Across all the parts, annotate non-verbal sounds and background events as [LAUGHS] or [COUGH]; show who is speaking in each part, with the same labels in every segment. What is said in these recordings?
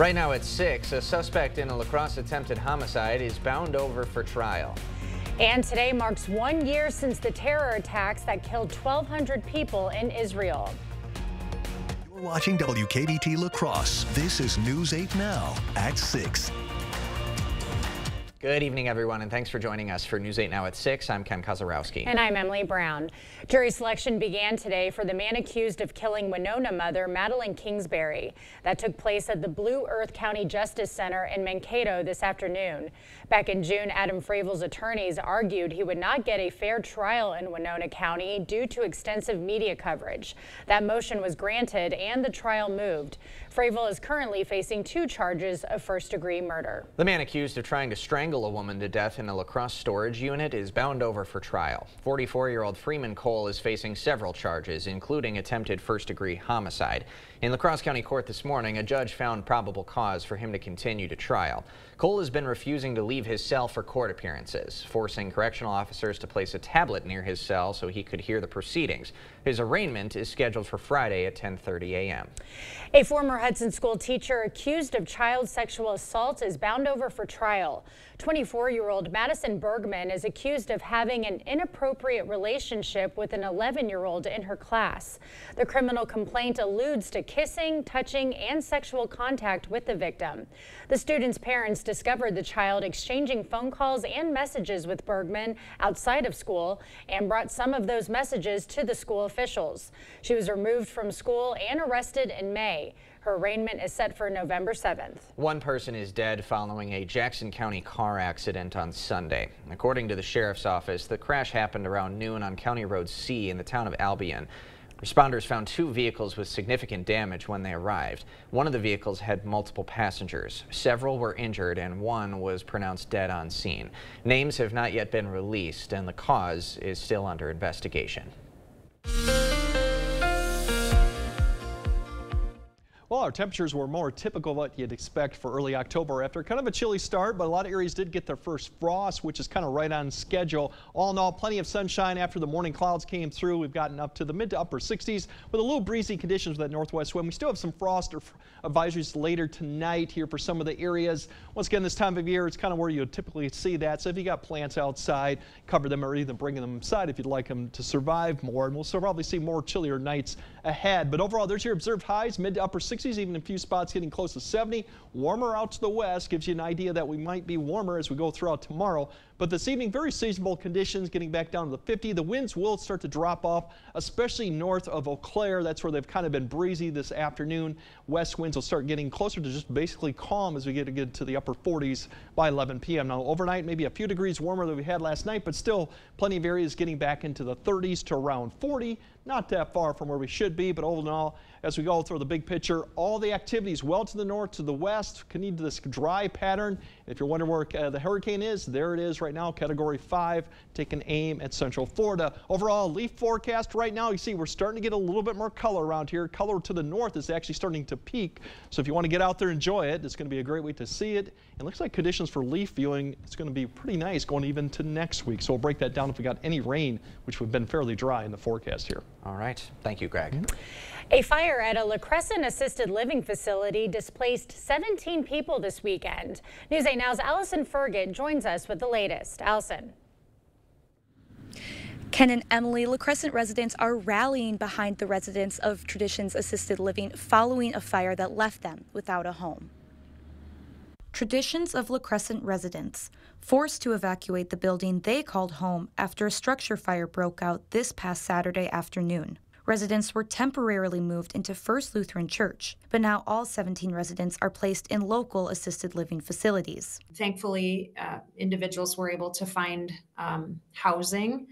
Speaker 1: Right now at 6, a suspect in a La Crosse attempted homicide is bound over for trial.
Speaker 2: And today marks one year since the terror attacks that killed 1,200 people in Israel.
Speaker 3: You're watching WKBT La Crosse. This is News 8 Now at 6.
Speaker 1: Good evening, everyone, and thanks for joining us for News 8 Now at 6. I'm Ken Kozarowski.
Speaker 2: And I'm Emily Brown. Jury selection began today for the man accused of killing Winona mother Madeline Kingsbury. That took place at the Blue Earth County Justice Center in Mankato this afternoon. Back in June, Adam Fravel's attorneys argued he would not get a fair trial in Winona County due to extensive media coverage. That motion was granted and the trial moved. Fravel is currently facing two charges of first-degree murder.
Speaker 1: The man accused of trying to strangle a woman to death in a La Crosse storage unit is bound over for trial. 44-year-old Freeman Cole is facing several charges, including attempted first-degree homicide. In La Crosse County Court this morning, a judge found probable cause for him to continue to trial. Cole has been refusing to leave his cell for court appearances, forcing correctional officers to place a tablet near his cell so he could hear the proceedings. His arraignment is scheduled for Friday at 10:30 a.m.
Speaker 2: A former Hudson school teacher accused of child sexual assault is bound over for trial. 24-year-old Madison Bergman is accused of having an inappropriate relationship with an 11-year-old in her class. The criminal complaint alludes to kissing, touching, and sexual contact with the victim. The student's parents discovered the child exchanging phone calls and messages with Bergman outside of school and brought some of those messages to the school officials. She was removed from school and arrested in May. Her arraignment is set for November 7th.
Speaker 1: One person is dead following a Jackson County car accident on Sunday. According to the sheriff's office, the crash happened around noon on County Road C in the town of Albion. Responders found two vehicles with significant damage when they arrived. One of the vehicles had multiple passengers. Several were injured and one was pronounced dead on scene. Names have not yet been released and the cause is still under investigation.
Speaker 4: Well, our temperatures were more typical of what you'd expect for early October after kind of a chilly start, but a lot of areas did get their first frost, which is kind of right on schedule. All in all, plenty of sunshine after the morning clouds came through. We've gotten up to the mid to upper 60s with a little breezy conditions with that northwest wind. We still have some frost advisories later tonight here for some of the areas. Once again, this time of year, it's kind of where you typically see that. So if you got plants outside, cover them or even bring them inside if you'd like them to survive more. And we'll probably see more chillier nights ahead. But overall, there's your observed highs, mid to upper 60s. 60s, even a few spots getting close to 70. Warmer out to the west gives you an idea that we might be warmer as we go throughout tomorrow. But this evening, very seasonable conditions, getting back down to the 50. The winds will start to drop off, especially north of Eau Claire. That's where they've kind of been breezy this afternoon. West winds will start getting closer to just basically calm as we get to get to the upper 40s by 11 p.m. Now, overnight, maybe a few degrees warmer than we had last night, but still plenty of areas getting back into the 30s to around 40. Not that far from where we should be, but all in all, as we go through the big picture, all the activities well to the north, to the west, can need this dry pattern. If you're wondering where uh, the hurricane is, there it is right now, category five, taking aim at central Florida. Overall, leaf forecast right now, you see we're starting to get a little bit more color around here. Color to the north is actually starting to peak. So if you want to get out there and enjoy it, it's going to be a great way to see it. It looks like conditions for leaf viewing, it's going to be pretty nice going even to next week. So we'll break that down if we got any rain, which would have been fairly dry in the forecast here.
Speaker 1: All right. Thank you, Greg. Mm -hmm.
Speaker 2: A fire at a La Crescent assisted living facility displaced 17 people this weekend. News 8 Now's Allison Ferget joins us with the latest. Allison.
Speaker 5: Ken and Emily, La Crescent residents are rallying behind the residents of Traditions Assisted Living following a fire that left them without a home. Traditions of La Crescent residents forced to evacuate the building they called home after a structure fire broke out this past Saturday afternoon residents were temporarily moved into First Lutheran Church, but now all 17 residents are placed in local assisted living facilities.
Speaker 6: Thankfully, uh, individuals were able to find um, housing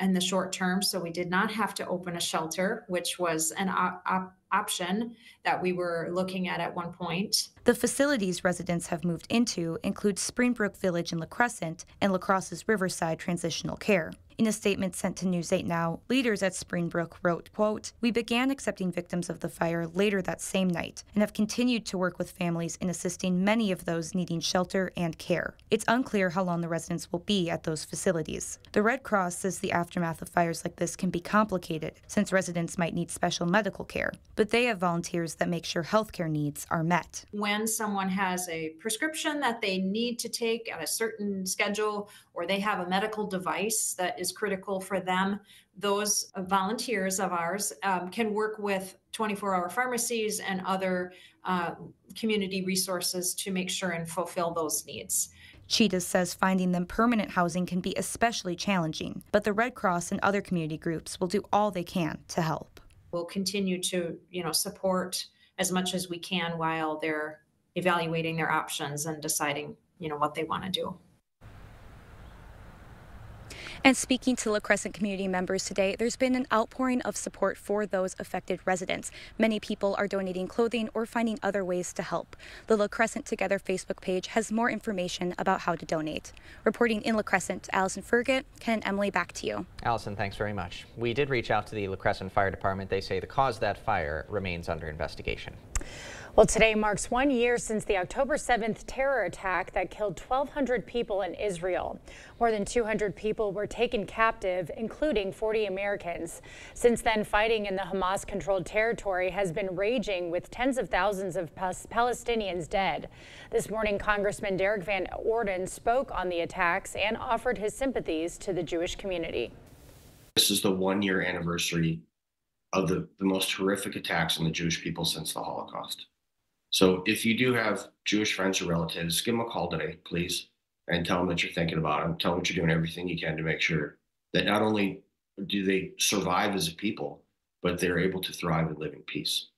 Speaker 6: in the short term, so we did not have to open a shelter, which was an op- op- option that we were looking at at one point.
Speaker 5: The facilities residents have moved into include Springbrook Village in La Crescent and La Crosse's Riverside Transitional Care. In a statement sent to News 8 Now, leaders at Springbrook wrote, quote, We began accepting victims of the fire later that same night and have continued to work with families in assisting many of those needing shelter and care. It's unclear how long the residents will be at those facilities. The Red Cross says the aftermath of fires like this can be complicated since residents might need special medical care, but they have volunteers that make sure healthcare needs are met.
Speaker 6: When someone has a prescription that they need to take at a certain schedule or they have a medical device that is critical for them, those volunteers of ours um, can work with 24 hour pharmacies and other uh, community resources to make sure and fulfill those needs.
Speaker 5: Cheetah says finding them permanent housing can be especially challenging, but the Red Cross and other community groups will do all they can to help.
Speaker 6: We'll continue to, you know, support as much as we can while they're evaluating their options and deciding, you know, what they want to do.
Speaker 5: And speaking to La Crescent community members today, there's been an outpouring of support for those affected residents. Many people are donating clothing or finding other ways to help. The La Crescent Together Facebook page has more information about how to donate. Reporting in La Crescent, Allison Fergit, Ken and Emily, back to you.
Speaker 1: Allison, thanks very much. We did reach out to the La Crescent Fire Department. They say the cause of that fire remains under investigation.
Speaker 2: Well, today marks one year since the October 7th terror attack that killed 1,200 people in Israel. More than 200 people were taken captive, including 40 Americans. Since then, fighting in the Hamas controlled territory has been raging with tens of thousands of Palestinians dead. This morning, Congressman Derrick Van Orden spoke on the attacks and offered his sympathies to the Jewish community.
Speaker 7: This is the one year anniversary of the, the most horrific attacks on the Jewish people since the Holocaust. So if you do have Jewish friends or relatives, give them a call today, please, and tell them that you're thinking about them. Tell them that you're doing everything you can to make sure that not only do they survive as a people, but they're able to thrive and live in peace.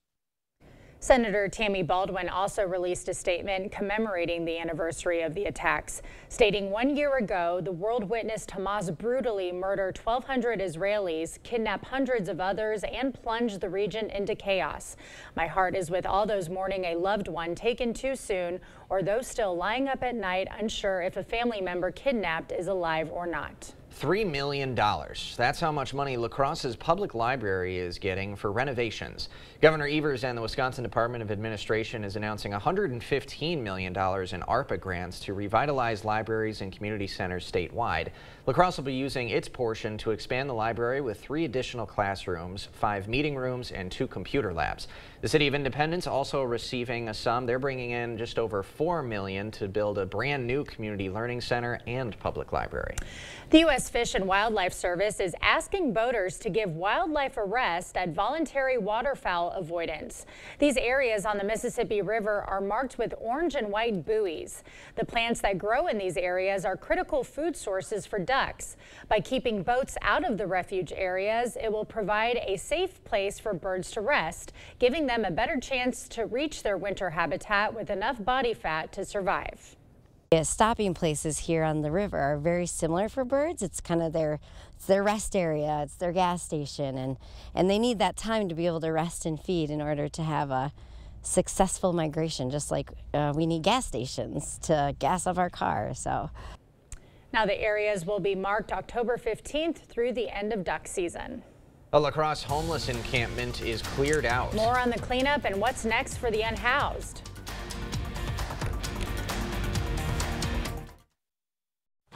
Speaker 2: Senator Tammy Baldwin also released a statement commemorating the anniversary of the attacks, stating one year ago, the world witnessed Hamas brutally murder 1,200 Israelis, kidnap hundreds of others, and plunge the region into chaos. My heart is with all those mourning a loved one taken too soon or those still lying up at night unsure if a family member kidnapped is alive or not.
Speaker 1: $3 million. That's how much money La Crosse's public library is getting for renovations. Governor Evers and the Wisconsin Department of Administration is announcing $115 million in ARPA grants to revitalize libraries and community centers statewide. La Crosse will be using its portion to expand the library with three additional classrooms, five meeting rooms, and two computer labs. The City of Independence also receiving a sum. They're bringing in just over 4 million to build a brand new community learning center and public library.
Speaker 2: The U.S. Fish and Wildlife Service is asking boaters to give wildlife a rest at voluntary waterfowl avoidance. These areas on the Mississippi River are marked with orange and white buoys. The plants that grow in these areas are critical food sources for ducks. By keeping boats out of the refuge areas, it will provide a safe place for birds to rest, giving them a better chance to reach their winter habitat with enough body fat to survive.
Speaker 8: Stopping places here on the river are very similar for birds. It's kind of their it's their rest area, it's their gas station, and, and they need that time to be able to rest and feed in order to have a successful migration, just like uh, we need gas stations to gas up our cars. So.
Speaker 2: Now the areas will be marked October 15th through the end of duck season.
Speaker 1: A La Crosse homeless encampment is cleared out.
Speaker 2: More on the cleanup and what's next for the unhoused.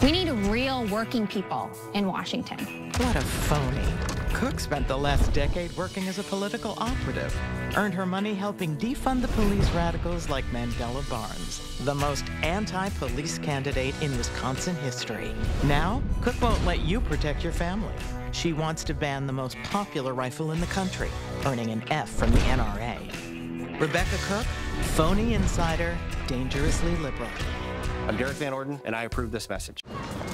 Speaker 9: We need real working people in Washington.
Speaker 10: What a phony. Cook spent the last decade working as a political operative, earned her money helping defund the police radicals like Mandela Barnes, the most anti-police candidate in Wisconsin history. Now, Cook won't let you protect your family. She wants to ban the most popular rifle in the country, earning an F from the NRA. Rebecca Cook, phony insider, dangerously liberal.
Speaker 11: I'm Derrick Van Orden, and I approve this message.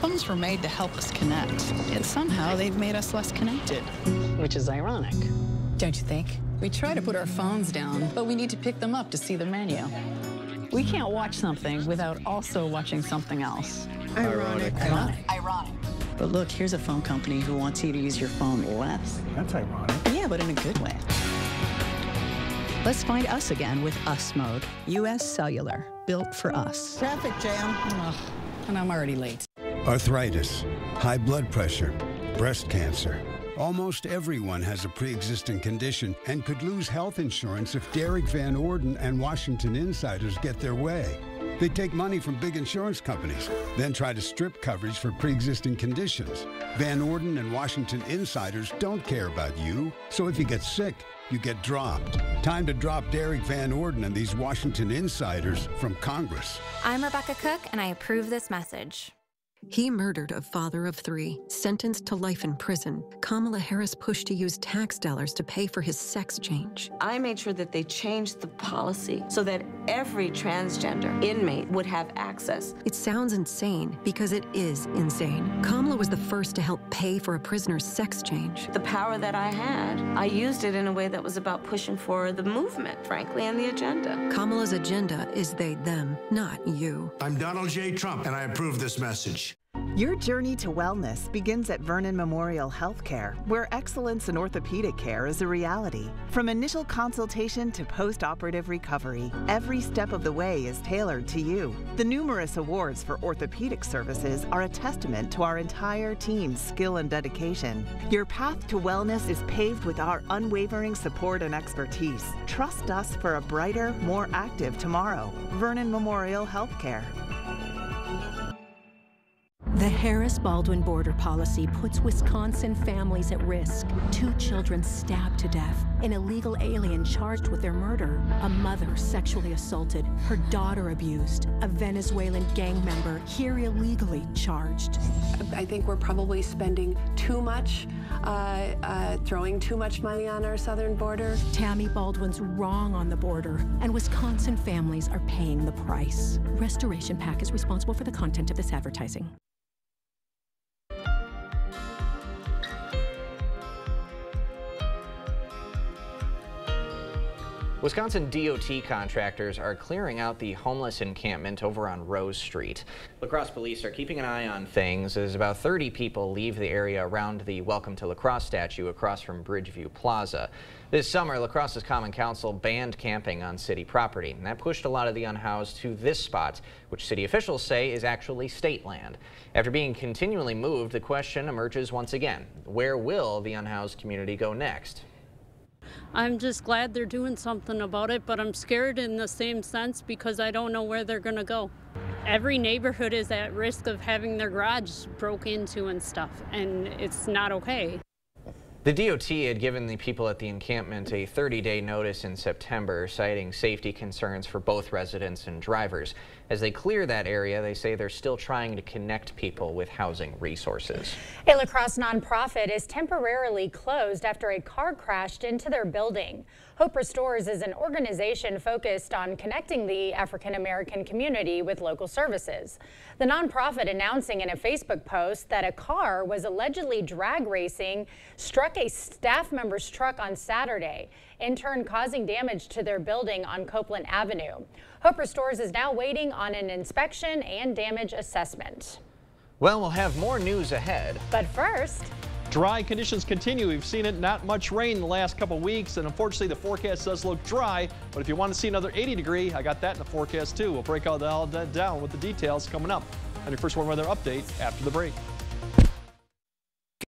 Speaker 12: Phones were made to help us connect, yet somehow they've made us less connected.
Speaker 13: Which is ironic.
Speaker 12: Don't you think? We try to put our phones down, but we need to pick them up to see the menu.
Speaker 13: We can't watch something without also watching something else.
Speaker 12: Ironic.
Speaker 13: Ironic.
Speaker 12: Ironic.
Speaker 13: But look, here's a phone company who wants you to use your phone less.
Speaker 11: That's ironic.
Speaker 13: Yeah, but in a good way. Let's find us again with Us Mode. U.S. Cellular, built for us.
Speaker 12: Traffic jam.
Speaker 13: Ugh, and I'm already late.
Speaker 14: Arthritis, high blood pressure, Breast cancer. Almost everyone has a pre existing condition and could lose health insurance if Derrick Van Orden and Washington insiders get their way. They take money from big insurance companies, then try to strip coverage for pre existing conditions. Van Orden and Washington insiders don't care about you, so if you get sick, you get dropped. Time to drop Derrick Van Orden and these Washington insiders from Congress.
Speaker 15: I'm Rebecca Cook, and I approve this message.
Speaker 16: He murdered a father of three, sentenced to life in prison. Kamala Harris pushed to use tax dollars to pay for his sex change.
Speaker 17: I made sure that they changed the policy so that every transgender inmate would have access.
Speaker 16: It sounds insane because it is insane. Kamala was the first to help pay for a prisoner's sex change.
Speaker 17: The power that I had, I used it in a way that was about pushing for the movement, frankly, and the agenda.
Speaker 16: Kamala's agenda is they, them, not you.
Speaker 18: I'm Donald J. Trump, and I approve this message.
Speaker 19: Your journey to wellness begins at Vernon Memorial Healthcare, where excellence in orthopedic care is a reality. From initial consultation to post operative recovery, every step of the way is tailored to you. The numerous awards for orthopedic services are a testament to our entire team's skill and dedication. Your path to wellness is paved with our unwavering support and expertise. Trust us for a brighter, more active tomorrow. Vernon Memorial Healthcare.
Speaker 20: The Harris Baldwin border policy puts Wisconsin families at risk. Two children stabbed to death, an illegal alien charged with their murder, a mother sexually assaulted, her daughter abused, a Venezuelan gang member here illegally charged.
Speaker 21: I think we're probably spending too much, uh, uh, throwing too much money on our southern border.
Speaker 20: Tammy Baldwin's wrong on the border, and Wisconsin families are paying the price. Restoration PAC is responsible for the content of this advertising.
Speaker 1: Wisconsin DOT contractors are clearing out the homeless encampment over on Rose Street. La Crosse police are keeping an eye on things as about 30 people leave the area around the Welcome to La Crosse statue across from Bridgeview Plaza. This summer, La Crosse's Common Council banned camping on city property, and that pushed a lot of the unhoused to this spot, which city officials say is actually state land. After being continually moved, the question emerges once again, where will the unhoused community go next?
Speaker 22: I'm just glad they're doing something about it, but I'm scared in the same sense because I don't know where they're going to go. Every neighborhood is at risk of having their garage broke into and stuff, and it's not okay.
Speaker 1: The DOT had given the people at the encampment a 30-day notice in September, citing safety concerns for both residents and drivers. As they clear that area, they say they're still trying to connect people with housing resources.
Speaker 2: A La Crosse nonprofit is temporarily closed after a car crashed into their building. Hope Restores is an organization focused on connecting the African American community with local services. The nonprofit announcing in a Facebook post that a car was allegedly drag racing struck a staff member's truck on Saturday, in turn causing damage to their building on Copeland Avenue. Hope Restores is now waiting on an inspection and damage assessment.
Speaker 1: Well, we'll have more news ahead.
Speaker 2: But first,
Speaker 4: Dry conditions continue. We've seen it, not much rain the last couple weeks, and unfortunately the forecast does look dry. But if you want to see another 80 degree, I got that in the forecast too. We'll break all that down with the details coming up on your first one weather update after the break.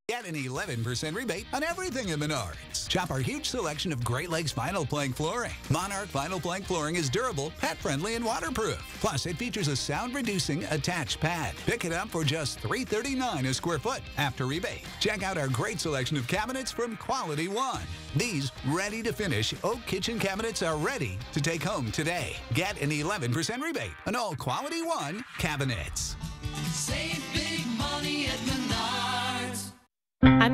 Speaker 23: Get an 11% rebate on everything at Menards. Shop our huge selection of Great Lakes vinyl plank flooring. Monarch vinyl plank flooring is durable, pet friendly, and waterproof. Plus, it features a sound reducing attached pad. Pick it up for just 339 a square foot after rebate. Check out our great selection of cabinets from Quality One. These ready to finish oak kitchen cabinets are ready to take home today. Get an 11% rebate on all Quality One cabinets.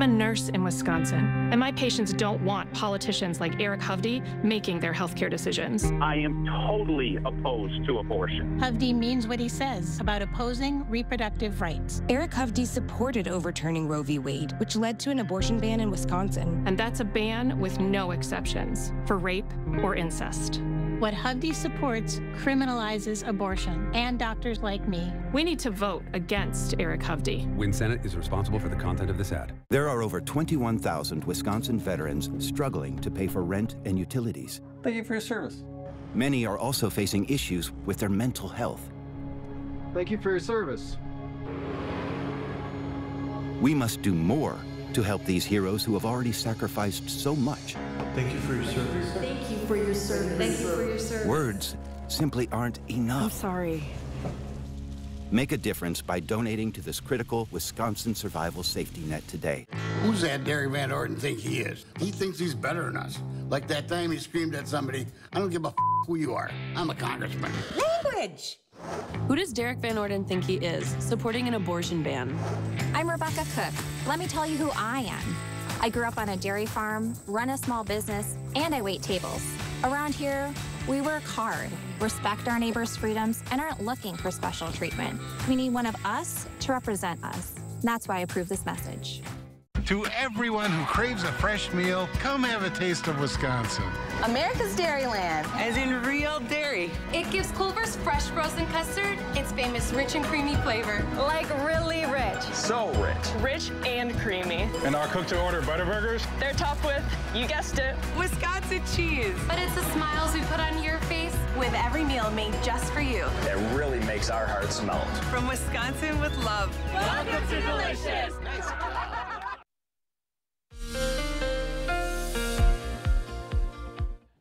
Speaker 24: I'm a nurse in Wisconsin, and my patients don't want politicians like Eric Hovde making their healthcare decisions.
Speaker 25: I am totally opposed to abortion.
Speaker 26: Hovde means what he says about opposing reproductive rights.
Speaker 27: Eric Hovde supported overturning Roe v. Wade, which led to an abortion ban in Wisconsin.
Speaker 24: And that's a ban with no exceptions for rape or incest.
Speaker 26: What Hovde supports criminalizes abortion and doctors like me.
Speaker 24: We need to vote against Eric Hovde.
Speaker 28: Win Senate is responsible for the content of this ad.
Speaker 29: There are over 21,000 Wisconsin veterans struggling to pay for rent and utilities.
Speaker 30: Thank you for your service.
Speaker 29: Many are also facing issues with their mental health.
Speaker 30: Thank you for your service.
Speaker 29: We must do more to help these heroes who have already sacrificed so much.
Speaker 31: Thank you for your service.
Speaker 26: Thank you for your service. Thank you for your service.
Speaker 29: Words simply aren't enough.
Speaker 26: I'm sorry.
Speaker 29: Make a difference by donating to this critical Wisconsin survival safety net today.
Speaker 32: Who's that Derrick Van Orden think he is? He thinks he's better than us. Like that time he screamed at somebody, I don't give a f- who you are. I'm a congressman.
Speaker 33: Language! Who does Derrick Van Orden think he is, supporting an abortion ban?
Speaker 15: I'm Rebecca Cook. Let me tell you who I am. I grew up on a dairy farm, run a small business, and I wait tables. Around here, we work hard, respect our neighbors' freedoms, and aren't looking for special treatment. We need one of us to represent us. That's why I approve this message.
Speaker 34: To everyone who craves a fresh meal, come have a taste of Wisconsin.
Speaker 35: America's Dairyland.
Speaker 36: As in real dairy.
Speaker 37: It gives Culver's fresh frozen custard its famous rich and creamy flavor.
Speaker 35: Like really rich.
Speaker 38: So rich.
Speaker 37: Rich and creamy.
Speaker 34: And our cook-to-order Butterburgers?
Speaker 37: They're topped with, you guessed it,
Speaker 36: Wisconsin cheese.
Speaker 37: But it's the smiles we put on your face
Speaker 35: with every meal made just for you.
Speaker 38: That really makes our hearts melt.
Speaker 36: From Wisconsin with love.
Speaker 37: Welcome to Delicious.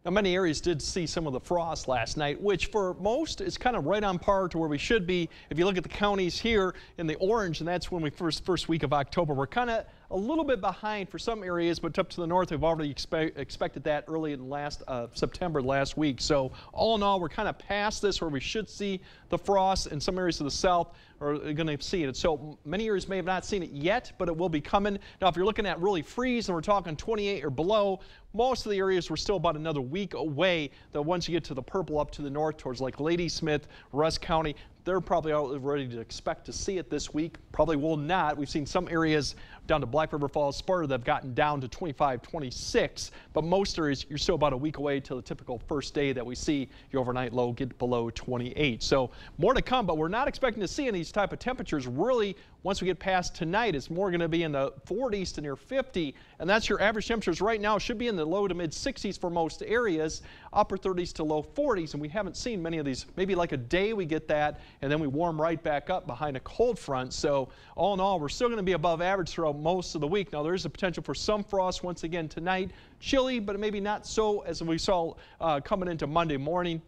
Speaker 4: Now, many areas did see some of the frost last night, which for most is kind of right on par to where we should be. If you look at the counties here in the orange, and that's when we first first week of October, we're kind of a little bit behind for some areas, but up to the north, we've already expect, expected that early in last uh, September last week. So all in all, we're kind of past this where we should see the frost in some areas of the south are going to see it. So many areas may have not seen it yet, but it will be coming. Now, if you're looking at really freeze and we're talking 28 or below, most of the areas we're still about another week away. That once you get to the purple up to the north towards like Ladysmith, Rusk County, they're probably already to expect to see it this week. Probably will not. We've seen some areas down to Black River Falls, Sparta that have gotten down to 25, 26, but most areas you're still about a week away till the typical first day that we see your overnight low get below 28. So more to come, but we're not expecting to see any these type of temperatures really once we get past tonight. It's more going to be in the 40s to near 50, and that's your average temperatures right now. Should be in the low to mid 60s for most areas, upper 30s to low 40s, and we haven't seen many of these. Maybe like a day we get that, and then we warm right back up behind a cold front. So all in all, we're still going to be above average throughout most of the week. Now there is a potential for some frost once again tonight. Chilly, but maybe not so as we saw uh, coming into Monday morning.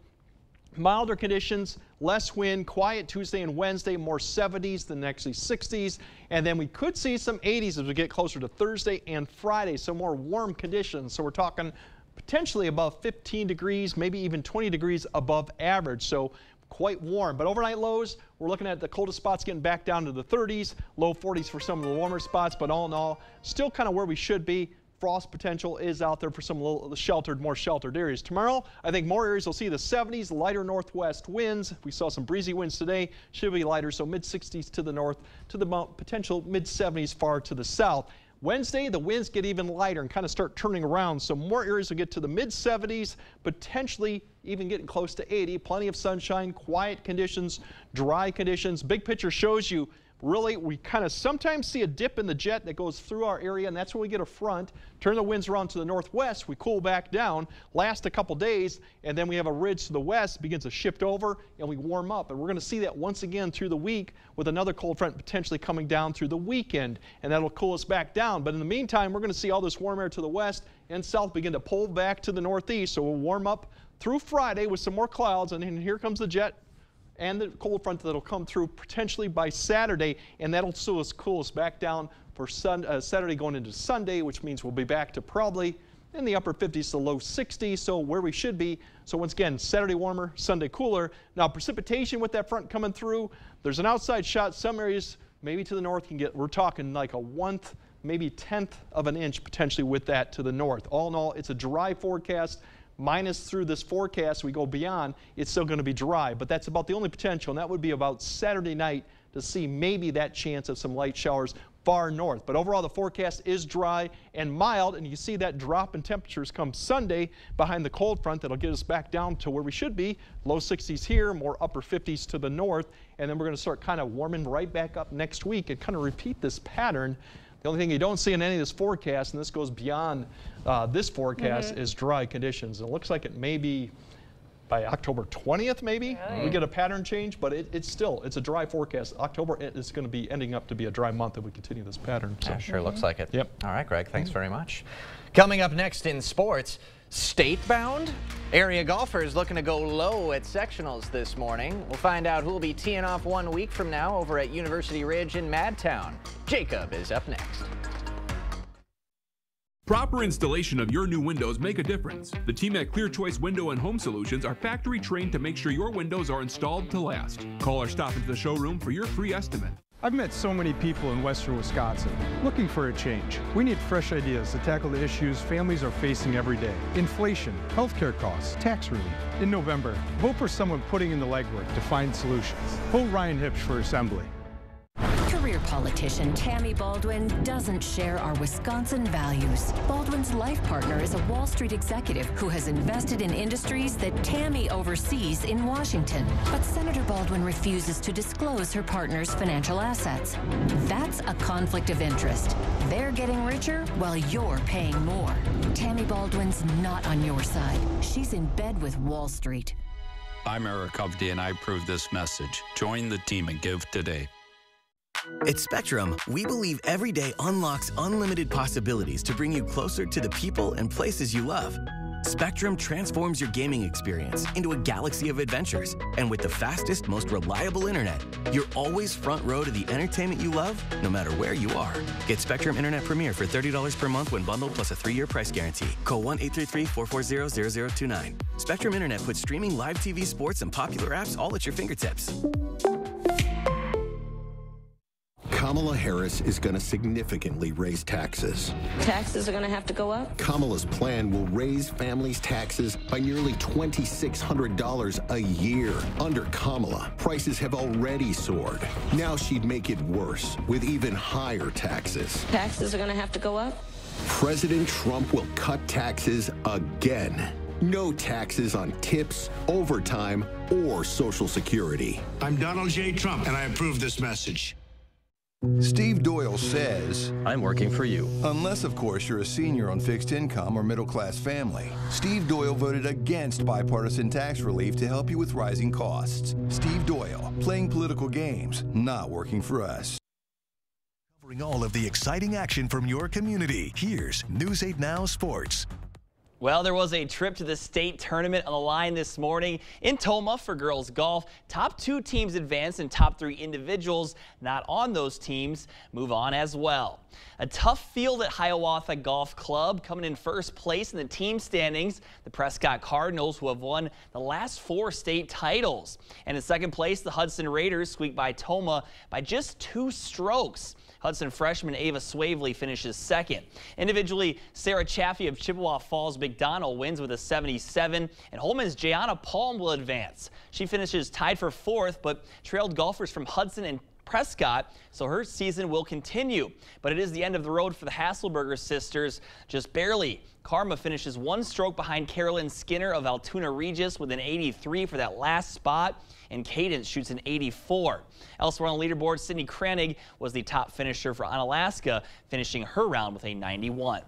Speaker 4: Milder conditions, less wind, quiet Tuesday and Wednesday, more 70s than actually 60s. And then we could see some 80s as we get closer to Thursday and Friday, so more warm conditions. So we're talking potentially above 15 degrees, maybe even 20 degrees above average. So quite warm. But overnight lows, we're looking at the coldest spots getting back down to the 30s, low 40s for some of the warmer spots. But all in all, still kind of where we should be frost potential is out there for some little sheltered, more sheltered areas. Tomorrow, I think more areas will see the 70s, lighter northwest winds. We saw some breezy winds today, should be lighter, so mid 60s to the north, to the potential mid 70s far to the south. Wednesday, the winds get even lighter and kind of start turning around, so more areas will get to the mid 70s, potentially even getting close to 80. Plenty of sunshine, quiet conditions, dry conditions. Big picture shows you really we kind of sometimes see a dip in the jet that goes through our area and that's when we get a front turn the winds around to the northwest we cool back down last a couple days and then we have a ridge to the west begins to shift over and we warm up. And we're going to see that once again through the week with another cold front potentially coming down through the weekend and that'll cool us back down. But in the meantime we're going to see all this warm air to the west and south begin to pull back to the northeast so we'll warm up through Friday with some more clouds and then here comes the jet and the cold front that'll come through potentially by Saturday, and that'll still cool us back down for sun, uh, Saturday going into Sunday, which means we'll be back to probably in the upper 50s to low 60s, so where we should be. So once again, Saturday warmer, Sunday cooler. Now precipitation with that front coming through, there's an outside shot. Some areas, maybe to the north, can get, we're talking like a one maybe tenth of an inch potentially with that to the north. All in all, it's a dry forecast minus through this forecast, we go beyond, it's still going to be dry. But that's about the only potential, and that would be about Saturday night to see maybe that chance of some light showers far north. But overall, the forecast is dry and mild, and you see that drop in temperatures come Sunday behind the cold front that'll get us back down to where we should be. Low 60s here, more upper 50s to the north, and then we're going to start kind of warming right back up next week and kind of repeat this pattern the only thing you don't see in any of this forecast, and this goes beyond uh, this forecast, mm -hmm. is dry conditions. It looks like it may be by October 20th, maybe
Speaker 2: Really?
Speaker 4: we get a pattern change. But it, it's still it's a dry forecast. October is going to be ending up to be a dry month if we continue this pattern. So.
Speaker 39: Yeah, sure looks like it.
Speaker 4: Yep.
Speaker 39: All right, Greg, thanks very much. Coming up next in sports, state-bound? Area golfers looking to go low at sectionals this morning. We'll find out who will be teeing off one week from now over at University Ridge in Madtown. Jacob is up next.
Speaker 31: Proper installation of your new windows make a difference. The team at Clear Choice Window and Home Solutions are factory trained to make sure your windows are installed to last. Call or stop into the showroom for your free estimate.
Speaker 40: I've met so many people in western Wisconsin looking for a change. We need fresh ideas to tackle the issues families are facing every day. Inflation, healthcare costs, tax relief. In November, vote for someone putting in the legwork to find solutions. Vote Ryan Hipsch for Assembly.
Speaker 41: Career politician Tammy Baldwin doesn't share our Wisconsin values. Baldwin's life partner is a Wall Street executive who has invested in industries that Tammy oversees in Washington. But Senator Baldwin refuses to disclose her partner's financial assets. That's a conflict of interest. They're getting richer while you're paying more. Tammy Baldwin's not on your side. She's in bed with Wall Street.
Speaker 42: I'm Eric Hovde and I approve this message. Join the team and give today.
Speaker 43: At Spectrum, we believe every day unlocks unlimited possibilities to bring you closer to the people and places you love. Spectrum transforms your gaming experience into a galaxy of adventures. And with the fastest, most reliable internet, you're always front row to the entertainment you love, no matter where you are. Get Spectrum Internet Premier for $30 per month when bundled plus a three year price guarantee. Call 1 833 440 0029. Spectrum Internet puts streaming live TV, sports, and popular apps all at your fingertips.
Speaker 44: Kamala Harris is going to significantly raise taxes.
Speaker 45: Taxes are going to have to go up?
Speaker 44: Kamala's plan will raise families' taxes by nearly $2,600 a year. Under Kamala, prices have already soared. Now she'd make it worse with even higher taxes.
Speaker 45: Taxes are going to have to go up?
Speaker 44: President Trump will cut taxes again. No taxes on tips, overtime, or Social Security.
Speaker 46: I'm Donald J. Trump, and I approve this message.
Speaker 47: Steve Doyle says,
Speaker 48: I'm working for you.
Speaker 47: Unless, of course, you're a senior on fixed income or middle class family. Steve Doyle voted against bipartisan tax relief to help you with rising costs. Steve Doyle, playing political games, not working for us.
Speaker 30: Covering all of the exciting action from your community, here's News 8 Now Sports.
Speaker 49: Well, there was a trip to the state tournament on the line this morning in Tomah for girls golf. Top two teams advance and top three individuals not on those teams move on as well. A tough field at Hiawatha Golf Club coming in first place in the team standings. The Prescott Cardinals who have won the last four state titles. And in second place, the Hudson Raiders squeaked by Tomah by just two strokes. Hudson freshman Ava Swavely finishes second. Individually, Sarah Chaffee of Chippewa Falls McDonell wins with a 77, and Holmen's Jayana Palm will advance. She finishes tied for fourth, but trailed golfers from Hudson and Prescott, so her season will continue. But it is the end of the road for the Hasselberger sisters, just barely. Karma finishes one stroke behind Carolyn Skinner of Altoona Regis with an 83 for that last spot, and Cadence shoots an 84. Elsewhere on the leaderboard, Sydney Kranig was the top finisher for Onalaska, finishing her round with a 91.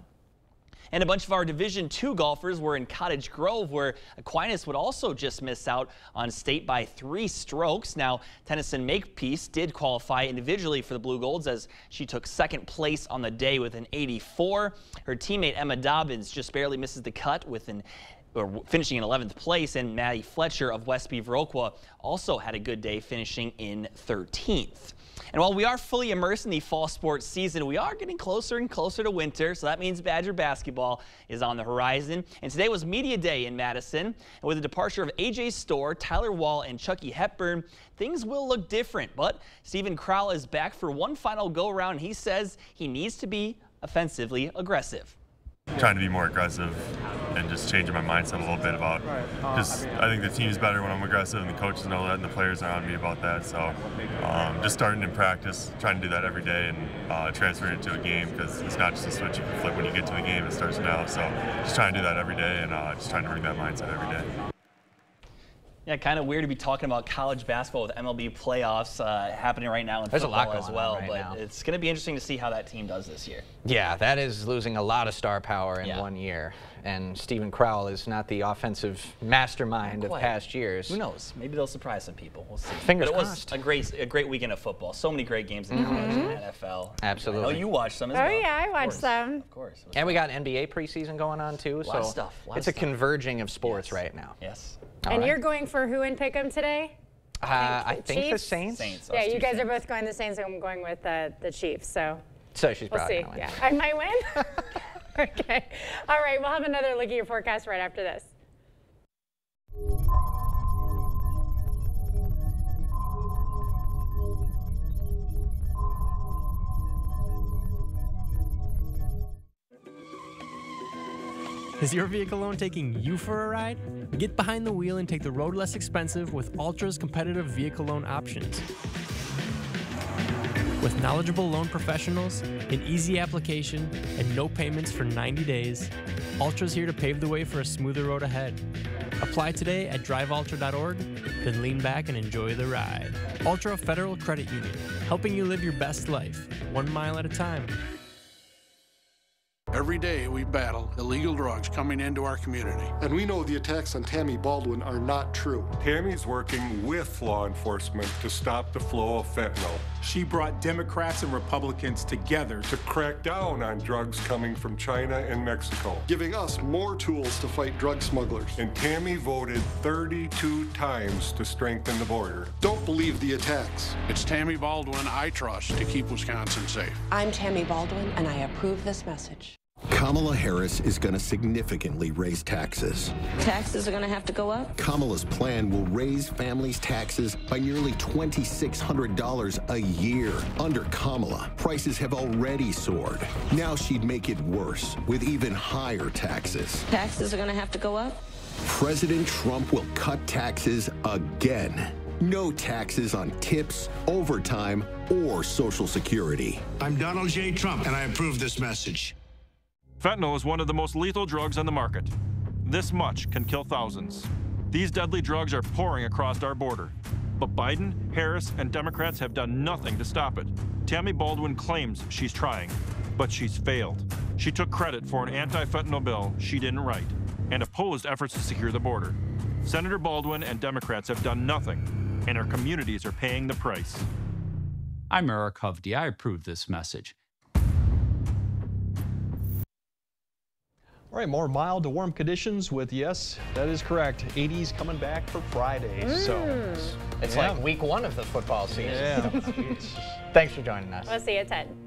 Speaker 49: And a bunch of our Division II golfers were in Cottage Grove, where Aquinas would also just miss out on state by three strokes. Now, Tennyson Makepeace did qualify individually for the Blue Golds as she took second place on the day with an 84. Her teammate Emma Dobbins just barely misses the cut with an or finishing in 11th place, and Maddie Fletcher of Westby Viroqua also had a good day, finishing in 13th. And while we are fully immersed in the fall sports season, we are getting closer and closer to winter, so that means Badger basketball is on the horizon. And today was Media Day in Madison. And with the departure of AJ Storr, Tyler Wahl, and Chucky Hepburn, things will look different. But Steven Crowl is back for one final go-around. He says he needs to be offensively aggressive
Speaker 50: trying to be more aggressive and just changing my mindset a little bit about just I think the team's better when I'm aggressive and the coaches know that and the players are on me about that. So um, just starting in practice trying to do that every day and uh, transferring it to a game because it's not just a switch you can flip when you get to the game it starts now. So just trying to do that every day and uh, just trying to bring that mindset every day.
Speaker 49: Yeah, kind of weird to be talking about college basketball with MLB playoffs uh, happening right now in
Speaker 1: There's a lot
Speaker 49: football as well.
Speaker 1: right
Speaker 49: but
Speaker 1: now.
Speaker 49: it's going to be interesting to see how that team does this year.
Speaker 1: Yeah, that is losing a lot of star power in
Speaker 49: Yeah.
Speaker 1: one year. And Steven Crowl is not the offensive mastermind of past years.
Speaker 49: Who knows? Maybe they'll surprise some people. We'll see.
Speaker 1: Fingers
Speaker 49: but it was
Speaker 1: crossed.
Speaker 49: a great, a great weekend of football. So many great games in college and NFL.
Speaker 1: Absolutely.
Speaker 49: I know you watched some as
Speaker 2: Oh
Speaker 49: well.
Speaker 2: yeah, I watched some.
Speaker 49: Of course. It was
Speaker 1: And we got NBA preseason going on too.
Speaker 49: Lot
Speaker 1: so
Speaker 49: of stuff, lot
Speaker 1: it's
Speaker 49: of
Speaker 1: a converging of sports right now.
Speaker 49: Yes.
Speaker 1: All
Speaker 2: and
Speaker 1: right.
Speaker 2: you're going for who in Pick'em today?
Speaker 1: Uh, I think the
Speaker 2: Chiefs?
Speaker 1: Saints.
Speaker 49: Saints.
Speaker 2: Yeah, you
Speaker 49: two
Speaker 2: guys are both going the Saints. I'm going with uh, the Chiefs. So
Speaker 1: So she's
Speaker 2: we'll
Speaker 1: probably
Speaker 2: see.
Speaker 1: gonna win.
Speaker 2: Yeah, I might win. [LAUGHS] [LAUGHS] okay. All right. We'll have another look at your forecast right after this.
Speaker 51: Is your vehicle loan taking you for a ride? Get behind the wheel and take the road less expensive with Ultra's competitive vehicle loan options. With knowledgeable loan professionals, an easy application, and no payments for 90 days, Ultra's here to pave the way for a smoother road ahead. Apply today at driveultra.org, then lean back and enjoy the ride. Ultra Federal Credit Union, helping you live your best life, one mile at a time.
Speaker 40: Every day we battle illegal drugs coming into our community.
Speaker 52: And we know the attacks on Tammy Baldwin are not true.
Speaker 48: Tammy's working with law enforcement to stop the flow of fentanyl.
Speaker 53: She brought Democrats and Republicans together
Speaker 48: to crack down on drugs coming from China and Mexico.
Speaker 52: Giving us more tools to fight drug smugglers.
Speaker 48: And Tammy voted 32 times to strengthen the border.
Speaker 52: Don't believe the attacks.
Speaker 40: It's Tammy Baldwin I trust to keep Wisconsin safe.
Speaker 21: I'm Tammy Baldwin, and I approve this message.
Speaker 44: Kamala Harris is going to significantly raise taxes.
Speaker 19: Taxes are going to have to go up.
Speaker 44: Kamala's plan will raise families' taxes by nearly $2,600 a year. Under Kamala, prices have already soared. Now she'd make it worse with even higher taxes.
Speaker 19: Taxes are going to have to go up.
Speaker 44: President Trump will cut taxes again. No taxes on tips, overtime, or Social Security.
Speaker 46: I'm Donald J. Trump, and I approve this message.
Speaker 54: Fentanyl is one of the most lethal drugs on the market. This much can kill thousands. These deadly drugs are pouring across our border. But Biden, Harris, and Democrats have done nothing to stop it. Tammy Baldwin claims she's trying, but she's failed. She took credit for an anti fentanyl bill she didn't write and opposed efforts to secure the border. Senator Baldwin and Democrats have done nothing, and our communities are paying the price.
Speaker 55: I'm Eric Hovde. I approve this message.
Speaker 4: All right, more mild to warm conditions with, yes, that is correct. 80s coming back for Friday. So mm.
Speaker 1: It's
Speaker 4: yeah.
Speaker 1: like week one of the football season.
Speaker 4: Yeah. [LAUGHS]
Speaker 1: Thanks for joining us.
Speaker 2: We'll see you at 10.